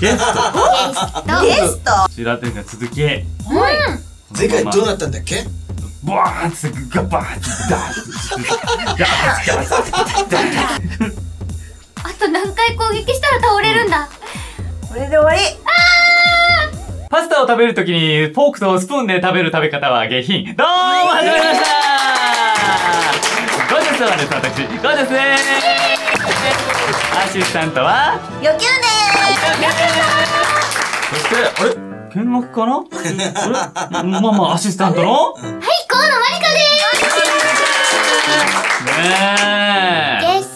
ゲスト。ゲスト。こちらというか続きはい前回どうなったんだっけ？バーンって。ガバーンって。ダーッダーッダーッダーッあと何回攻撃したら倒れるんだ、これで終わりパスタを食べるときにフォークとスプーンで食べる食べ方は下品。どうも始まりましたゴージャスはです、私、ゴージャスですアシスタントはよきゅんでそして、あれ？見学かな？あれ？まあまあ、アシスタントの？はい、河野まりかねです。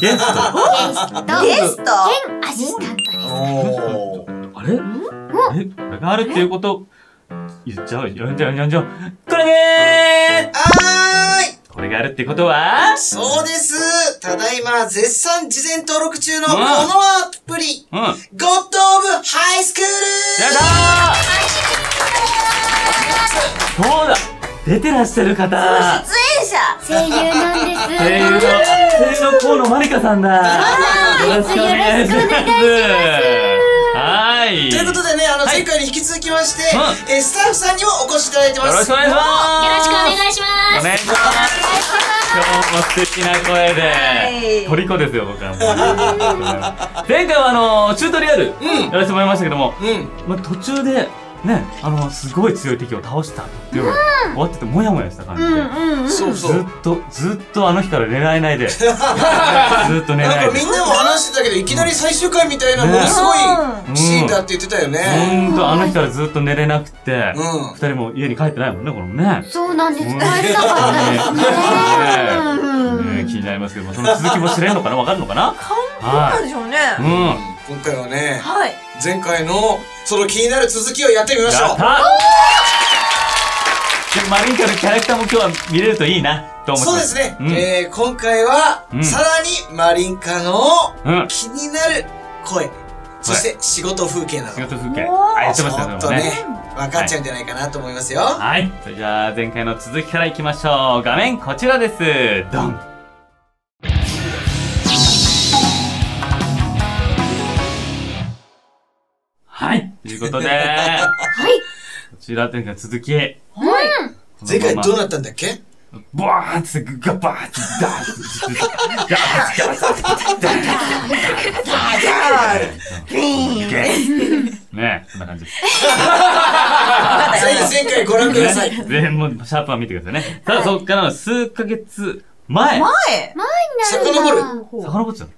ゲスト。え。ゲスト。ゲスト？ゲスト。兼アシスタント。ですおーあれ？え、これ？があるっていうこと、言っちゃう、呼んじゃう、呼んじゃう。これでー！あー！いこれがあるってことは？そうです。ただいま絶賛事前登録中のこうん。のアプリ、うん。ゴッドオブハイスクール。たー。そうだ。出てらっしゃる方。出演者。声優なんです。声優の、声優の河野まりかさんだ。よろしくお願いしますはい。ということでね、あの、はい。前回に引き続きまして、うえースタッフさんにもお越しいただいてます。よろしくお願いします。よろしくお願いします。お願いします。今日も素敵な声で、はい。虜ですよ僕は前回はあのチュートリアルうん。やらせてもらいましたけども、うん。まあ、途中でねあのすごい強い敵を倒したっていう終わっててモヤモヤした感じで、うんうんそうそう。ずっとずっとあの日から寝られないで。ずっと寝なんかないでみんなも話してたけど、いきなり最終回みたいなものすごいシーンだって言ってたよね。ほんとあの日からずっと寝れなくて、うん二人も家に帰ってないもんねこれもね。そうなんです。うん帰れなかったですね。ねね気になりますけどもその続きも知れんのかな？わかるのかな？なんでしょうね。い。うん。今回はね、はい前回のその気になる続きをやってみましょう。やった。でマリンカのキャラクターも今日は見れるといいなと思ってそうですね。うん。えー、今回は、うん。さらにマリンカのうん気になる声、そして仕事風景など、仕事風景。あやってちょましたね。っとねね、分かっちゃうんじゃないかなと思いますよ。はい。それじゃあ前回の続きからいきましょう。画面こちらです。ドンいということではいこちらというか続きはい前回どうなったんだっけ？バーンってガバーンってダーッガバーンガバーンダーンねこんな感じですぜひ前回ご覧ください。全部シャープは見てくださいね。さあ、そっからの数ヶ月前。前遡る。遡っちゃう。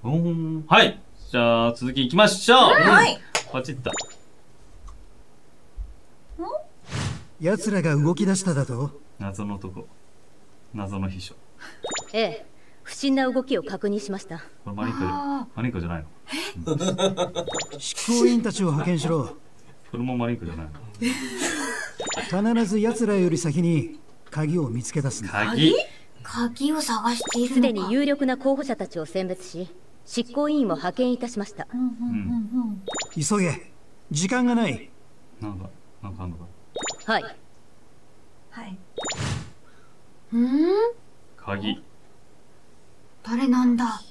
はい。じゃあ、続き行きましょう。はいポチッと。奴らが動き出しただと？謎の男。謎の秘書。ええ。不審な動きを確認しました。これマリンコじゃ、マリンコじゃないの。執行員たちを派遣しろ。これもマリンコじゃないの。必ず奴らより先に鍵を見つけ出す。んだ鍵？鍵を探しているすでに有力な候補者たちを選別し執行委員も派遣いたしました。うん。急げ。時間がない。なんか、なんかあんのか。はい。はい。うん？鍵。誰なんだ？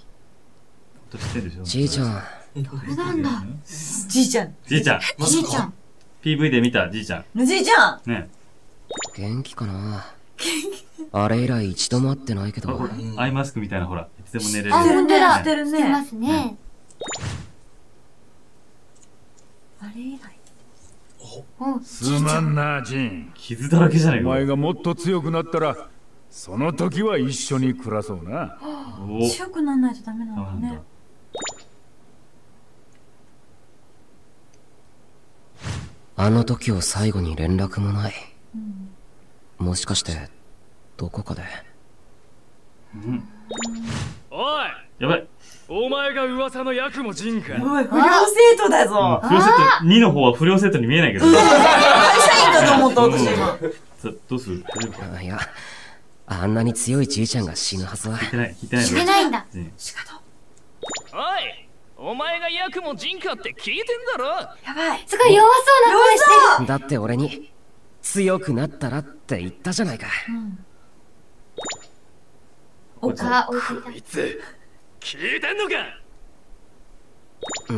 じいちゃん。誰なんだ？じいちゃん。じいちゃん。まさかじいちゃん。PV で見たじいちゃん。じいちゃん。ね。元気かな？あれ以来一度も会ってないけど。アイマスクみたいなほら、いつでも寝れる。あ本当だ。してるね。してますね。あれ以来。おすまんなジン傷だらけじゃないか。お前がもっと強くなったらその時は一緒に暮らそうなおお。強くならないとダメなのかねあの時を最後に連絡もないもしかしてどこかでおいやばい。お前が噂のヤクモジンか。おい不良生徒だぞ。不良セット、2の方は不良セットに見えないけど。会社員だと思った私今。さどうする？大丈夫かあいやあんなに強いじいちゃんが死ぬはずは。聞いてない、聞いてない。してないんだ。ねおいお前がヤクモジンかって聞いてんだろ。やばい。すごい弱そうな声してる。だって俺に強くなったらって言ったじゃないか。あ追いついた。いつ聞いてんのか？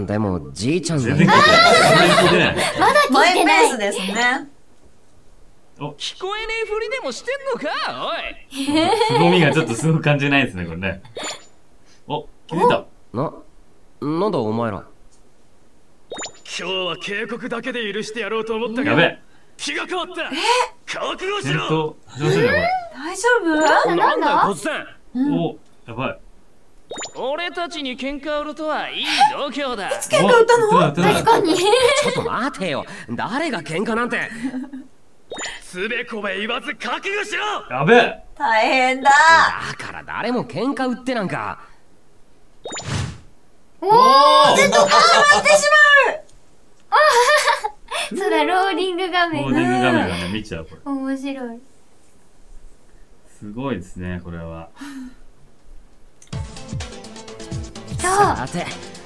でもじいちゃんが全然聞いてない。全然聞いてない。まだ聞マイペいてですね。聞こえねえふりでもしてんのか？おい凄みがちょっとすごく感じないですね、これね。お、気づいた。な、なんだお前ら。今日は警告だけで許してやろうと思ったがやべえ。気が変わった覚悟し戦ろ闘、始まったじゃん、こ大丈夫？なんだこっさんれ。お、やばい。俺たちに喧嘩売るとはいい度胸だ喧嘩売ったの？確かに。ちょっと待てよ。誰が喧嘩なんて？つべこべ言わず覚悟しろやべえ。大変だ。だから誰も喧嘩売ってなんか。おーずっと始まってしそうだ、ローリング画面モーディング画面がね、見ちゃう、これ。面白い。すごいですね、これは。さて、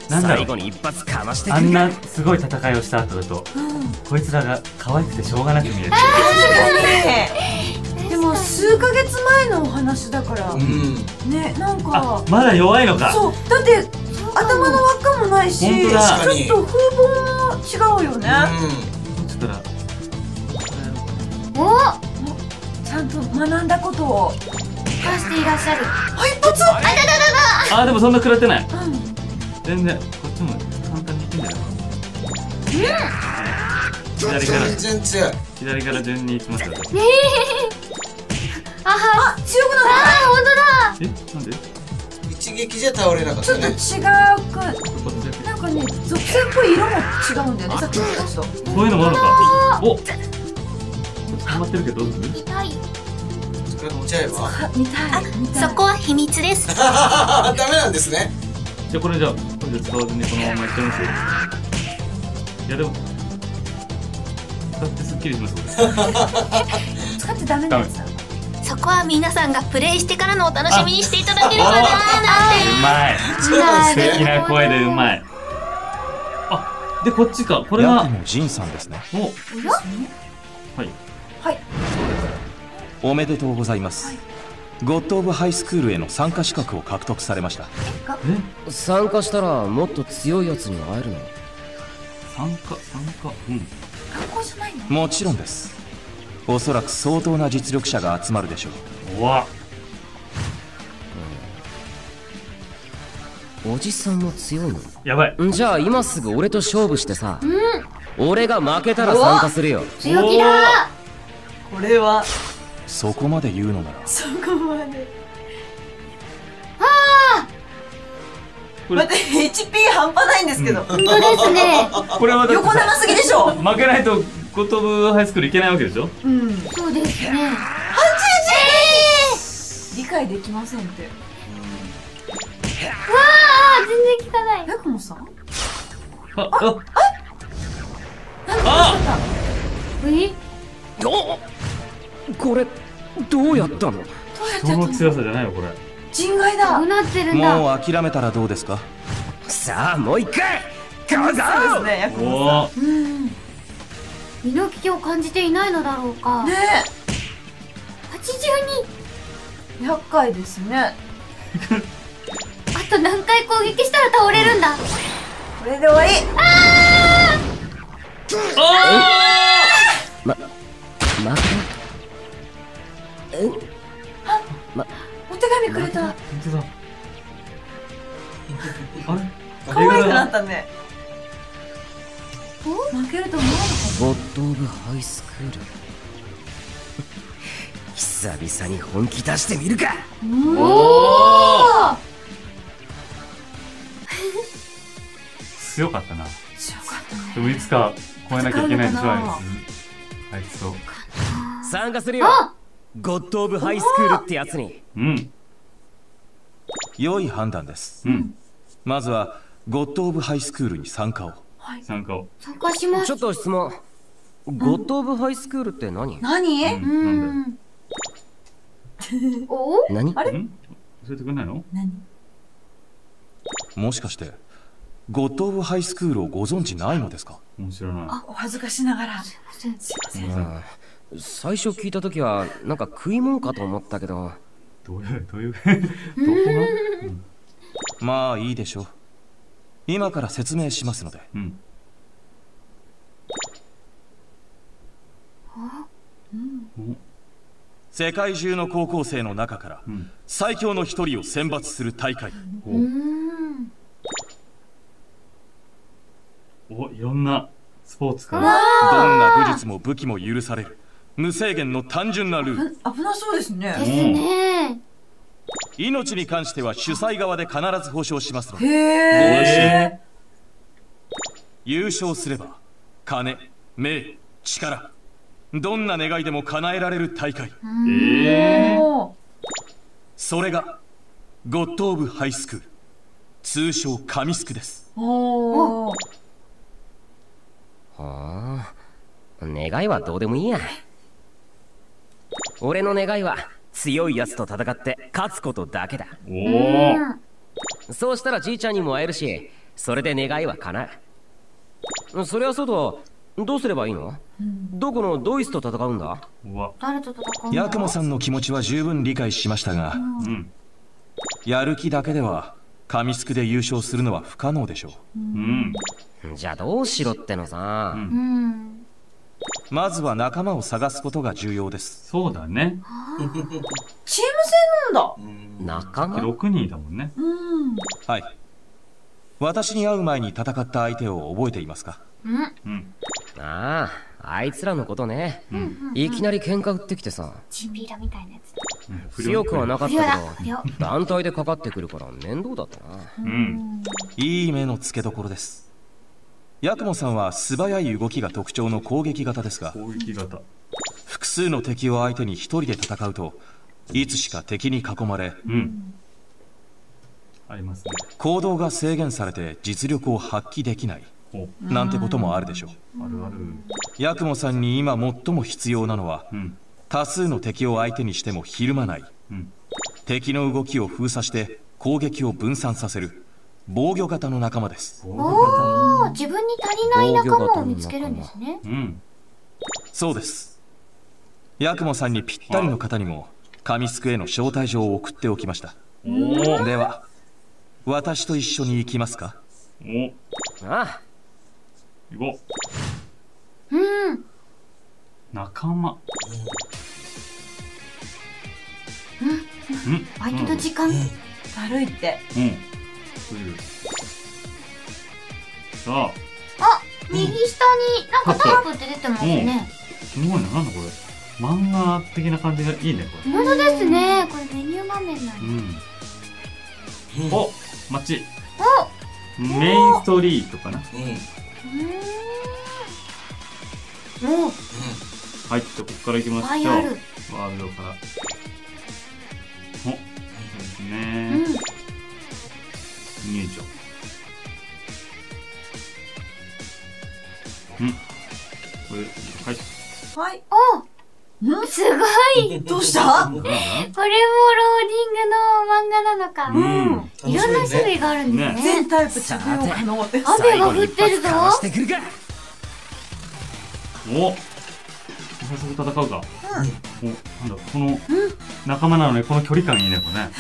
なんだろう最後に一発かましてあんなすごい戦いをした後だと、こいつらが可愛くてしょうがなく見える。でも数ヶ月前のお話だからう。ん。ね、なんあか。、まだ弱いのか。そう、だって頭の輪っかもないし、ちょっと風貌も違うよね。ちょっとだ。おちゃんと学んだことを。出していらっしゃる。はい、一発。あ、でもそんな食らってない。うん。全然、こっちも簡単にいけんだよ。左から、全然強い。左から順に行きますよ。あはあ、強くなっあー、ほんとだえなんで？一撃じゃ倒れなかったね。た。ちょっと違く。こっちだけなんかね、属性っぽい色も違うんだよね。さっきのやつと。そういうのもあるのか。おこっち溜まってるけどどうする？痛い。それ持ち合えば。あ、見たい。見たい。そこは秘密です。ダメなんですね。じゃあこれじゃあ、これじゃ使わずにこのままいっちゃいます？よ。いやでも、使ってスッキリします。使ってダメなやつだ。そこは皆さんがプレイしてからのお楽しみにしていただければなーなんて。うまい。素敵な声でうまい。あ、で、こっちか。これジンさんですねお、はい。はい。おめでとうございます、ゴッド・オブ・ハイスクールへの参加資格を獲得されました。参加したらもっと強いやつに会えるの？参加、参加。うん。学校じゃないのもちろんです。おそらく相当な実力者が集まるでしょう。うわ。おじさんも強いの？やばい。んじゃあ今すぐ俺と勝負してさ、俺が負けたら参加するよ。強気だこれは。そこまで言うのならそこまで。これ待って、HP 半端ないんですけど。本当ですね。これはだって横長すぎでしょ。負けないとゴトブハイスクール行けないわけでしょ？うん。そうですね。理解できませんって。わあ、全然効かない。ヤクモさん？あ、あ、あえ？おこれどうやったの？どうやったのの強さじゃないよ、これ。人外だどうなってるんだ。もう諦めたらどうですか？さあもう一回ゴーうですーね、お身の危機を感じていないのだろうか。82! 厄介ですね。あと何回攻撃したら倒れるんだ。これで終わり。ま負けえ？お手紙くれた。本当だ。あれ？可愛くななったね。負けると思わなかっゴッド・オブ・ハイスクール久々に本気出してみるかおー強かったな。た。強かったね。でもいつか超えなきゃいけないでしょ、戦うのかなあいつ。あいつと。参加するよゴッド・オブ・ハイスクールってやつにうん。良い判断ですうん。まずはゴッド・オブ・ハイスクールに参加を参加を。参加します。ちょっと質問ゴッド・オブ・ハイスクールって何？何、うん。なんだよ。お？何？あれ？ん？教えてくんないの？何？もしかしてゴッド・オブ・ハイスクールをご存知ないのですか？面白いな。あ、お恥ずかしながら。すいません。うん最初聞いた時はなんか食い物かと思ったけど。どういう、どういう、どこがまあいいでしょう。今から説明しますので。うん。世界中の高校生の中からん。最強の一人を選抜する大会。お、いろんなスポーツかどんら。な武術も武器も許される無制限の単純なルール。危なそうですね。ですね。命に関しては主催側で必ず保証しますので。へえ。え優勝すれば金名力。どんな願いでも叶えられる大会。それがゴッド・オブ・ハイスクール。通称神スクです。はあ。願いはどうでもいいや俺の願いは強いやつと戦って勝つことだけだー、おー。そうしたらじいちゃんにも会えるしそれで願いは叶うそりゃそうとどうすればいいの、どこのドイツと戦うんだ？うわ。誰と戦うんだ？ヤクモさんの気持ちは十分理解しましたがうん。やる気だけでは神スクで優勝するのは不可能でしょううん。じゃあどうしろってのさ、うん。まずは仲間を探すことが重要ですそうだね。チーム戦なんだ。仲間？6人だもんね。うん。はい私に会う前に戦った相手を覚えていますか？うん。あああいつらのことね、いきなり喧嘩売ってきてさチンピラみたいなやつ。強くはなかった。け。ど団体でかかってくるから面倒だったなうん。いい目の付けどころですヤクモさんは素早い動きが特徴の攻撃型ですが攻撃型。複数の敵を相手に一人で戦うといつしか敵に囲まれうん。行動が制限されて実力を発揮できないお、なんてこともあるでしょうあるある。ヤクモさんに今最も必要なのはうん。多数の敵を相手にしてもひるまないうん。敵の動きを封鎖して攻撃を分散させる防御型の仲間ですおー、自分に足りない仲間を見つけるんですね。うん。そうです。ヤクモさんにぴったりの方にも神スクへの招待状を送っておきました。では私と一緒に行きますか？お、あ行こう。ん。う。仲間。うん。バイトの時間。だるいって。うん。さあ、あ、右下になんかタイプって出てますね。すごいな。なんだこれ。漫画的な感じがいいね、これ。本当ですね。これメニュー画面なんだ。うん。お街。おメインストリートかな。うん。もう。はい、じゃあここから行きましょう。ワールドから。お、そうですうね。はい。おすごい どうした？これもローディングの漫画なのか。うん。いろんな種類があるんですね。全タイプ着用可能です。雨が降ってるぞ。かしてくるかお早速戦うか。お、なんだ、この、仲間なのにこの距離感いいね、これね。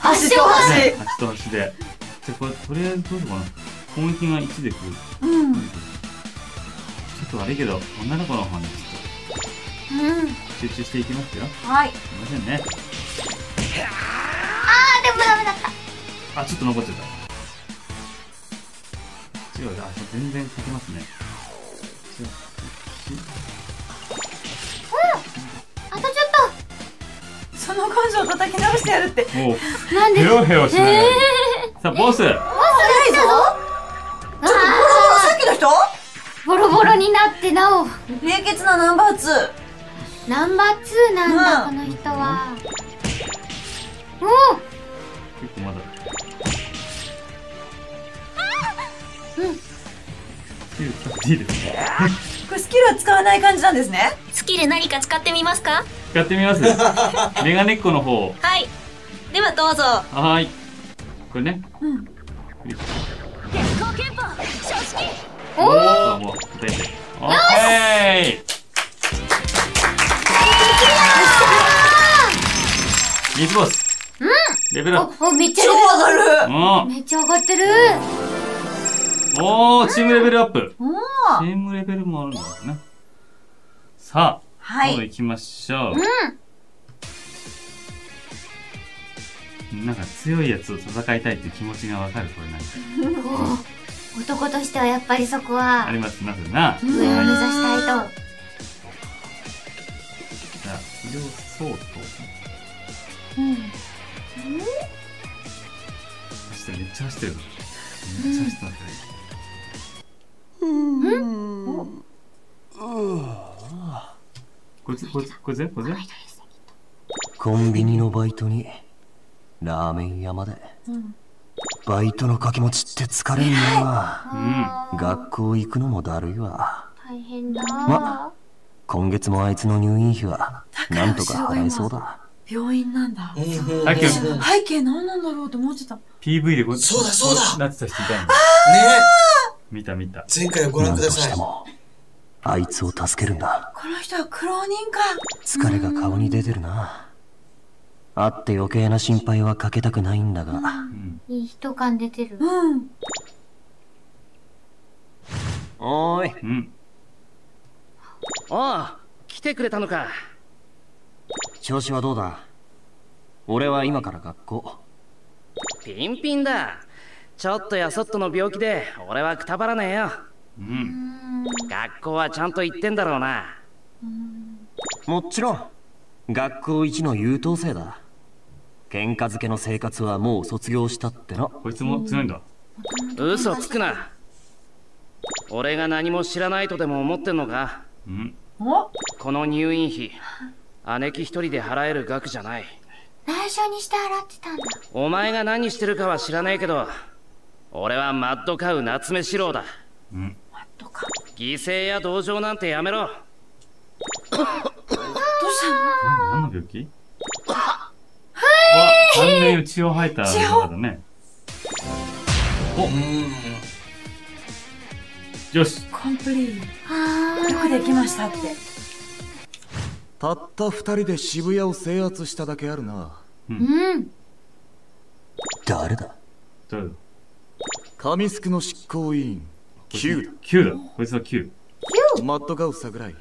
足と足。ね足と足で。じゃあこれ、とりあえずどうしようかな。攻撃が1でくる。うん。ちょっと悪いけど、女の子の方にちょっうん。と集中していきますよ。はい。すいませんね。あー、でもダメだった。あ、ちょっと残っちゃった。違う、あ、全然勝てますね。当たっちゃっその根性叩き直してやるって。なんで？ヘロヘロしながらえさあ、ボスボロボロになってなお。冷血なナンバー2。ナンバー2なんだ、うんこの人は。お結構まだ。うん。キル使っていいですかこれスキルは使わない感じなんですね。スキル何か使ってみますか？使ってみます メガネっ子の方。はいではどうぞはーい。これね。うん。おおもう、叩いて。オッケー三つボス。うんレベルアップ。お、お、めっちゃ上がる。うん。めっちゃ上がってる。おー、チームレベルアップ。おチームレベルもあるんだね。さあ、はい今度行きましょう。なんか強いやつを戦いたいっていう気持ちがわかる、これなんか。お男としてはやっぱりそこはありますな、それな。上を目指したいと。じゃあ、医療相当。うん。走ってるめっちゃ走ってる。めっちゃ走ってますね。こいつ、こいつ、こいつね、こいつね。コンビニのバイトにラーメン屋までバイトの掛け持ちって疲れんな学校行くのもだるいわ大変だ。ま今月もあいつの入院費はなんとか払えそうだ病院なんだ。さっきの背景何なんだろうって思ってた。PV でこうそうだそうだこなってた人いたんだ。ね見た見た。前回をご覧ください。あいつを助けるんだこの人は苦労人か。疲れが顔に出てるな会って余計な心配はかけたくないんだがいい人感出てる。うん。おーい。うん。おう、来てくれたのか。調子はどうだ？俺は今から学校ピンピンだ。ちょっとやそっとの病気で、俺はくたばらねえよ。うん。学校はちゃんと行ってんだろうな。もちろん学校一の優等生だ喧嘩漬けの生活はもう卒業したってのこいつも強いんだ嘘つくな。俺が何も知らないとでも思ってんのか？うん。おこの入院費、姉貴一人で払える額じゃない。内緒にして払ってたんだ。お前が何してるかは知らねえけど、俺はマッドカウ夏目四郎だ。うん。犠牲や同情なんてやめろ。どうしたの何の病気？わ、完全に血を吐いたね。およし。コンプリート。よくできましたって。たった二人で渋谷を制圧しただけあるなうん。誰だ？誰だ？神スクの執行委員 Q だ Q だ。こいつは Q。マッドガウス桜井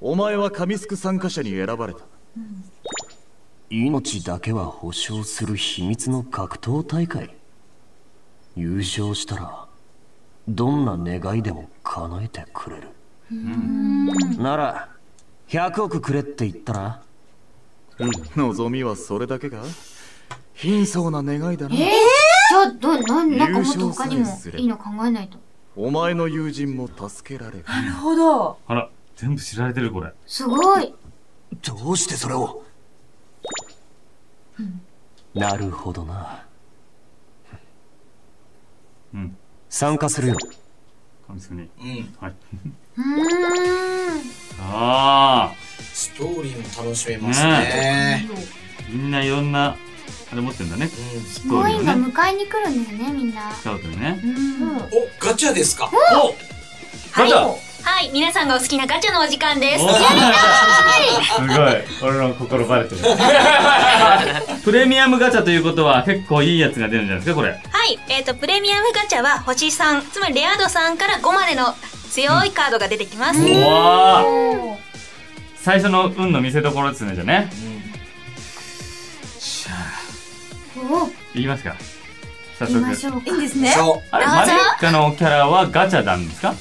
お前は神スク参加者に選ばれた命だけは保証する秘密の格闘大会。優勝したらどんな願いでも叶えてくれる。なら100億くれって言ったら？望みはそれだけか？貧相な願いだな、えー、じゃあ、ど、な、なんかもっと他にもいいの考えないと。お前の友人も助けられる。なるほど。あら、全部知られてるこれ。すごい。どうしてそれを？なるほどなうん。参加するよ神すくに。うん。はい。うーん。あストーリーも楽しめますね。ー。みんないろんな、あれ持ってんだね。ストーリーをね。迎えに来るんですね、みんな。スカウトでね。うん。お、ガチャですか？おガチャはい、皆さんがお好きなガチャのお時間です。おすごい。俺の心バレてる。プレミアムガチャということは結構いいやつが出るんじゃないですか、これ。はい、えっ、と、プレミアムガチャは星3、つまりレア度3から5までの強いカードが出てきます。うわー最初の運の見せ所ですね、じゃあね。おいきますか。早速。いいんですね。あれ、マリッカのキャラはガチャなんですか？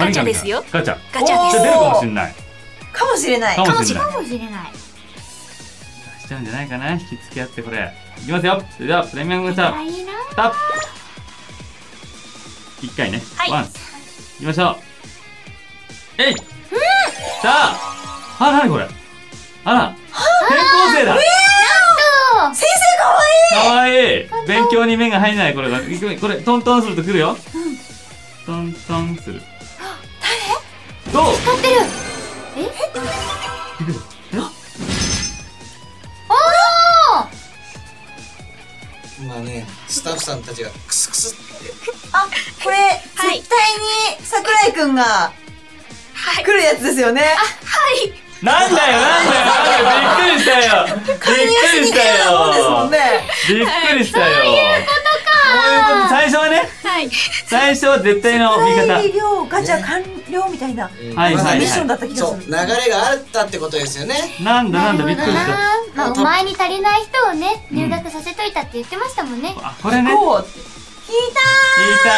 ガチャですよガチャ。ガチャです出るかもしれない。かもしれない。かもしれないかもしれない。しちゃうんじゃないかな？引き付け合ってこれ。いきますよ。それでは、プレミアムガチャ。あ、いいな？タップ一回ね。はいワンス。いきましょう。えいさああ、なにこれ？あら転校生だなんと先生かわいいかわいい勉強に目が入んないこれが。これ、トントンすると来るよ。トントンする。タッフさんたちがクスクスって。あ、これ、絶対に桜井くんが来るやつですよね。はい。なんだよなんだよなんだよびっくりしたよびっくりしたよ。びっくりしたよこと最初はねはい。最初は絶対の味方ガチャ完了みたいなはいはいはいミッションだった気がする流れがあったってことですよね。なんだなんだびっくりしたまあ、お前に足りない人をね、入学させといたって言ってましたもんね。あこれねた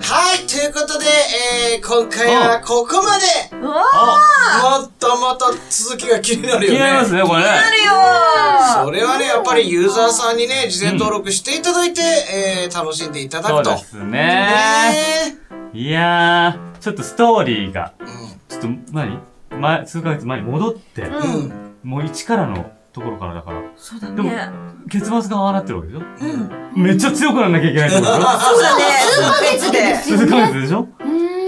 はい、ということで、えー、今回はここまで。もっともっと続きが気になるよね。気になりますねこれね。なるよそれはね、やっぱりユーザーさんにね、事前登録していただいて、えー、楽しんでいただくと。そうですね。ね。いやーちょっとストーリーがちょっと何？前数ヶ月前に戻ってうん。もう一からのところからだから。そうだでもね結末がああなってるわけでしょ？うん。めっちゃ強くならなきゃいけないってことでしょ？そうだね。数ヶ月で。数ヶ月でしょ？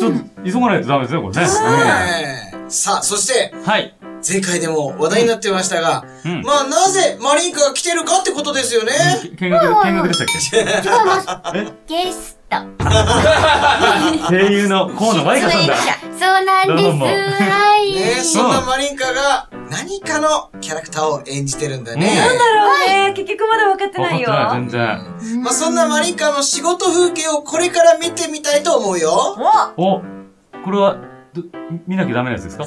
ちょっと急がないとダメですねこれね。さあ、そして、はい。前回でも話題になってましたが、うんまあなぜマリンカが来てるかってことですよね。見学見学でしたっけ違います。ゲスト。声優の河野舞香さんだそうなんです。はい。ねそんなマリンカが何かのキャラクターを演じてるんだね。なんだろうね結局まだ分かってないよ全然まあそんなマリンカの仕事風景をこれから見てみたいと思うよ。おこれはど見なきゃダメなやつですか？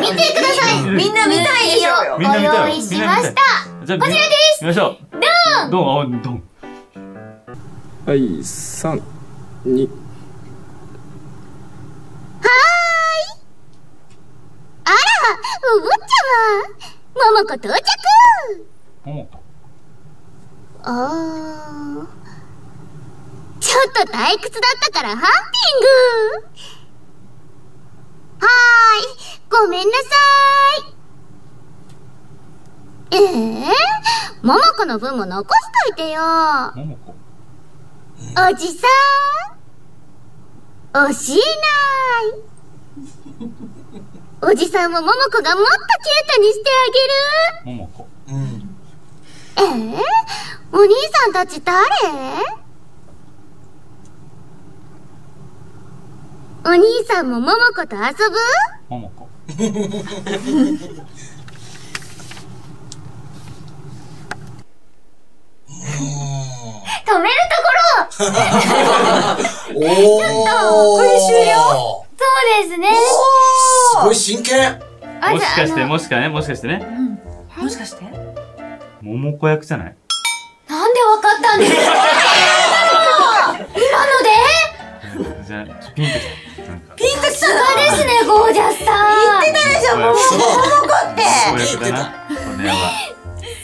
見てください。みんな見たいでしょみんな見たいご用意しました。じゃあこちらです。見ましょう。ドン。ドンあドン。はい、三、二。あら、お坊ちゃま。桃子到着。桃子。あー。ちょっと退屈だったからハンティング。はーい、ごめんなさい。ええ桃子の分も残しといてよ。桃子おじさん？おしない。おじさんも桃子がもっとキュートにしてあげる？桃子ええお兄さんたち誰？お兄さんも桃子と遊ぶ？桃子。止めるところ！おー。これ終了そうですね。すごい真剣。あもしかしてじゃあもしかねもしかしてね。もしかして？桃子役じゃない？なんでわかったんですか？今ので？じゃあちょっとピンときたピンときたさすがですね、ゴージャスさん。言ってたでしょ、桃子桃子って。桃子役だなこれは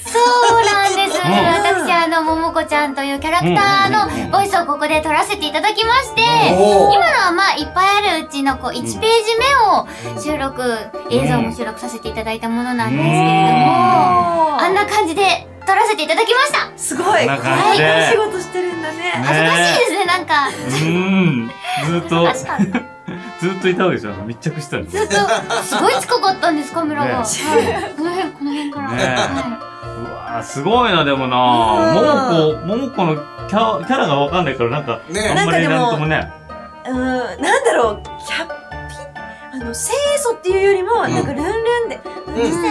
そうなんです。うん。私、あの、桃子ちゃんというキャラクターのボイスをここで撮らせていただきまして、今のはまあ、いっぱいあるうちのこう、1ページ目を収録、映像も収録させていただいたものなんですけれども、あんな感じで撮らせていただきました。すごい。こんな感じで。はい仕事してるんだね。恥ずかしいですね、なんか。うーん。ずっと。確かにずっといたわけでしょ密着してたんですずっと、すごい近かったんです、カメラが。ねはい。この辺、この辺から。ねはうわーすごいなでもな桃子桃子のキャキャラがわかんないからなんかあんまりなんともねうーん、なんだろう、キャッピあの、清楚っていうよりも、なんかルンルンで、おじさん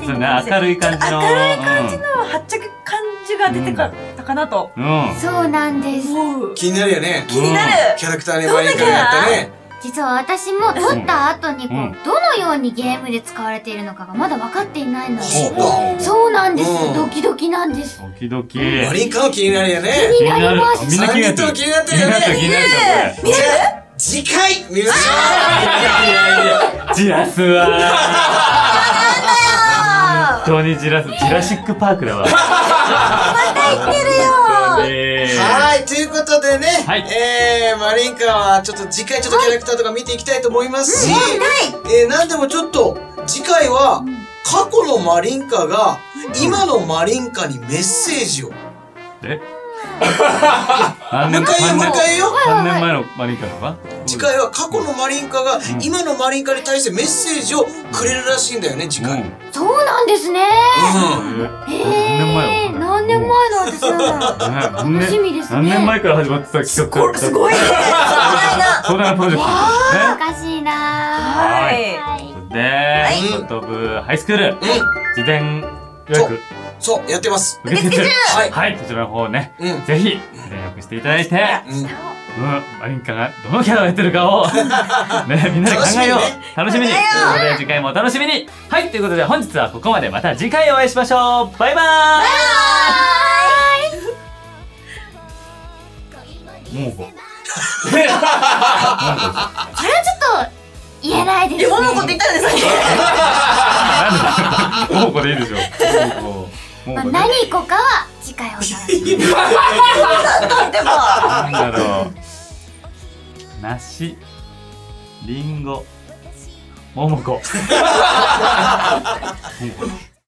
みたいな感じで。明るい感じの明るい感じのはっちゃけ感じが出てかったかなと。うんそうなんです。気になるよね。気になるキャラクターね、マリンカがやったね。実は私も撮った後にこう、うん。どのようにゲームで使われているのかがまだ分かっていないのでそうかそうなんです、うん。ドキドキなんです。ドキドキ。マリンカも気になるよね。気になります。みんな気になってる。気になってる。よね。気になってる気になってる。これじゃあ次回見ましょいやいやいやじらすわ本当にじらす。ジラシックパークだわ。また言ってるよはい、ということでね、えー、マリンカはちょっと次回ちょっとキャラクターとか見ていきたいと思います。し、えー、なんでもちょっと次回は過去のマリンカが今のマリンカにメッセージを。え？何もう一回言うもう一回言うよ。3年前のマリンカのか次回は過去のマリンカが今のマリンカに対してメッセージをくれるらしいんだよね、次回。そうなんですね。うん。え何年前ー、何年前の私なん楽しみですね。何年前から始まってた企画？すごいね 壮大なプロジェクト。おかしいな。はい。はい。で、トップオブハイスクール、事前予約そう、やってます。受付中はい。はい、そちらの方ね、ぜひ連絡していただいて、うん、マリンカがどのキャラをやってるかを、ね、みんなで考えよう。楽しみに。ということで次回もお楽しみに。はい、ということで本日はここまで。また次回お会いしましょう。バイバーイもうこ。それはちょっと言えないですね。桃子って言ったんですなんで、もうこでいいでしょ。もうこ。まあ。何個かは次回お楽しみに。なんだろう。梨、りんご、ももこ。ももこ